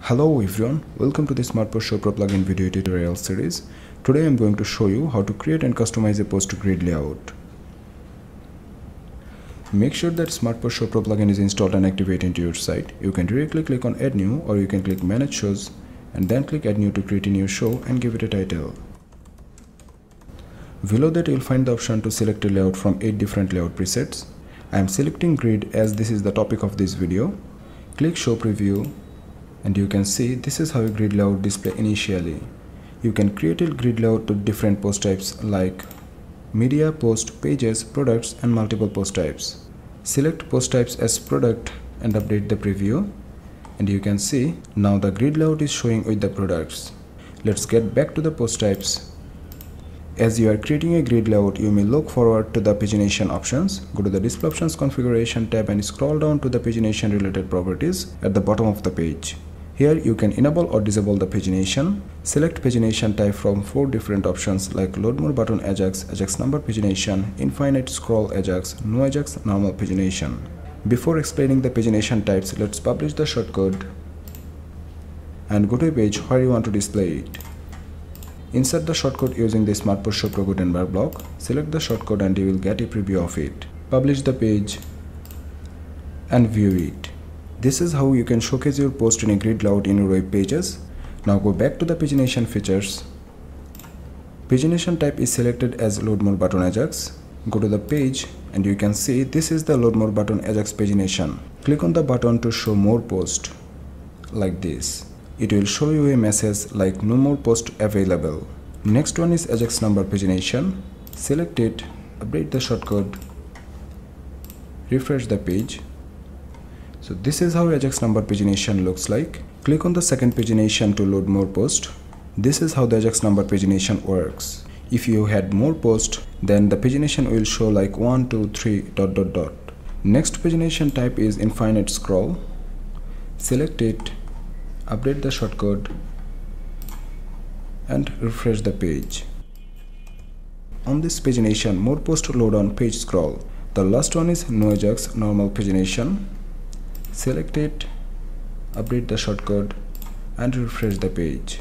Hello everyone, welcome to the Smart Post Show Pro plugin video tutorial series. Today I'm going to show you how to create and customize a post grid layout. Make sure that Smart Post Show Pro plugin is installed and activated into your site. You can directly click on add new or you can click manage shows and then click add new to create a new show and give it a title. Below that you'll find the option to select a layout from 8 different layout presets. I am selecting grid as this is the topic of this video. Click show preview and you can see this is how a grid layout display initially. You can create a grid layout to different post types like media, post, pages, products and multiple post types. Select post types as product and update the preview and you can see now the grid layout is showing with the products. Let's get back to the post types. As you are creating a grid layout, you may look forward to the pagination options. Go to the display options configuration tab and scroll down to the pagination related properties at the bottom of the page. Here you can enable or disable the pagination. Select pagination type from four different options like load more button Ajax, Ajax number pagination, infinite scroll Ajax, no Ajax, normal pagination. Before explaining the pagination types, let's publish the shortcode and go to a page where you want to display it. Insert the shortcode using the Smart Post Show Pro Gutenberg block. Select the shortcode and you will get a preview of it. Publish the page and view it. This is how you can showcase your post in a grid layout in your web pages. Now go back to the pagination features. Pagination type is selected as load more button Ajax. Go to the page and you can see this is the load more button Ajax pagination. Click on the button to show more post like this. It will show you a message like no more post available. Next one is Ajax number pagination. Select it, update the shortcode, refresh the page so this is how Ajax number pagination looks like. Click on the second pagination to load more post. This is how the Ajax number pagination works. If you had more post, then the pagination will show like 1, 2, 3, dot dot dot. Next pagination type is infinite scroll. Select it, update the shortcode and refresh the page. On this pagination, more post load on page scroll. The last one is no Ajax normal pagination select it update the shortcode and refresh the page.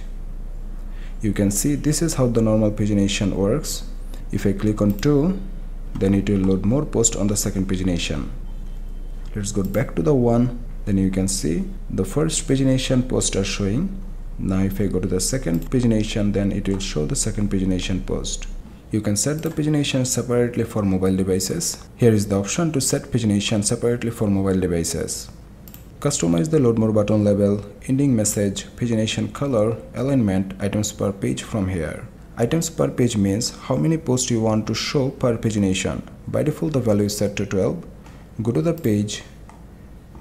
You can see this is how the normal pagination works. If I click on 2 then it will load more post on the second pagination. Let's go back to the one. Then you can see the first pagination post are showing. Now if I go to the second pagination then it will show the second pagination post. You can set the pagination separately for mobile devices. Here is the option to set pagination separately for mobile devices. Customize the load more button label, ending message, pagination color, alignment, items per page from here. Items per page means how many posts you want to show per pagination. By default the value is set to 12. Go to the page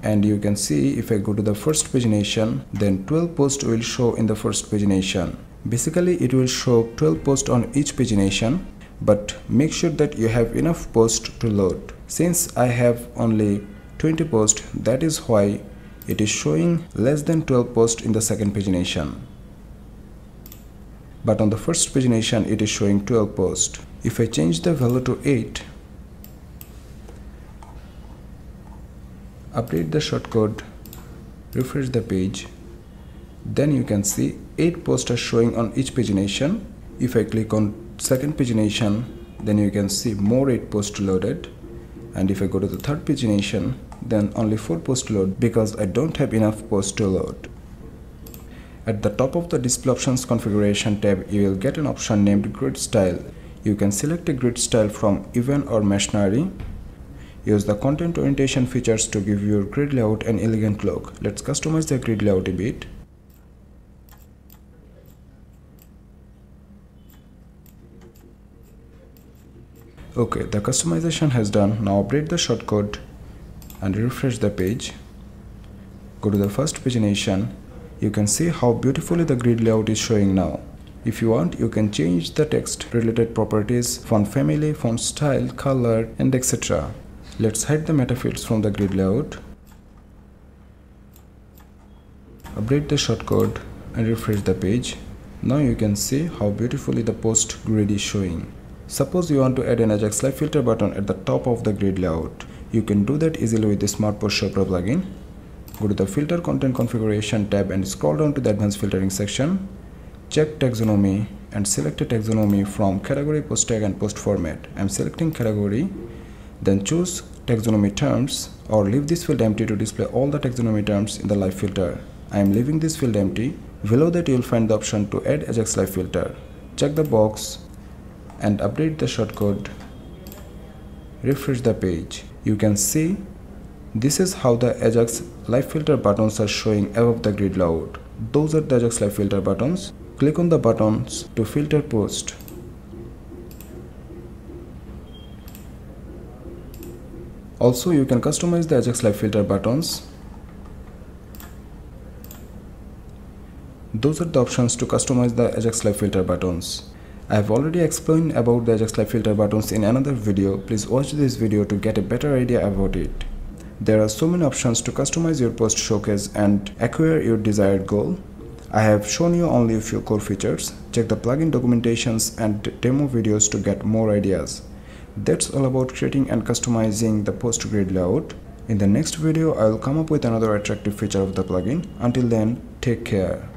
and you can see if I go to the first pagination then 12 posts will show in the first pagination. Basically it will show 12 posts on each pagination but make sure that you have enough posts to load. Since I have only 20 posts that is why it is showing less than 12 posts in the second pagination. But on the first pagination it is showing 12 posts. If I change the value to 8 update the shortcode refresh the page then you can see 8 posts are showing on each pagination. If I click on second pagination then you can see more 8 posts loaded and if I go to the third pagination then only 4 posts load because I don't have enough posts to load. At the top of the display options configuration tab you will get an option named grid style. You can select a grid style from even or masonry. Use the content orientation features to give your grid layout an elegant look. Let's customize the grid layout a bit. Okay, the customization has done. Now update the shortcode and refresh the page. Go to the first pagination. You can see how beautifully the grid layout is showing now. If you want, you can change the text related properties, font family, font style, color, and etc. Let's hide the meta fields from the grid layout. Update the shortcode and refresh the page. Now you can see how beautifully the post grid is showing. Suppose you want to add an Ajax Live filter button at the top of the grid layout. You can do that easily with the Smart Post Pro plugin. Go to the filter content configuration tab and scroll down to the advanced filtering section. Check taxonomy and select a taxonomy from category post tag and post format. I'm selecting category then choose taxonomy terms or leave this field empty to display all the taxonomy terms in the live filter. I am leaving this field empty. Below that you will find the option to add Ajax live filter. Check the box and update the shortcode. Refresh the page. You can see this is how the Ajax live filter buttons are showing above the grid layout. Those are the Ajax live filter buttons. Click on the buttons to filter post. Also, you can customize the Ajax Live filter buttons. Those are the options to customize the Ajax Live filter buttons. I have already explained about the Ajax Live filter buttons in another video. Please watch this video to get a better idea about it. There are so many options to customize your post showcase and acquire your desired goal. I have shown you only a few core features. Check the plugin documentations and demo videos to get more ideas. That's all about creating and customizing the post grid layout. In the next video, I will come up with another attractive feature of the plugin. Until then, take care.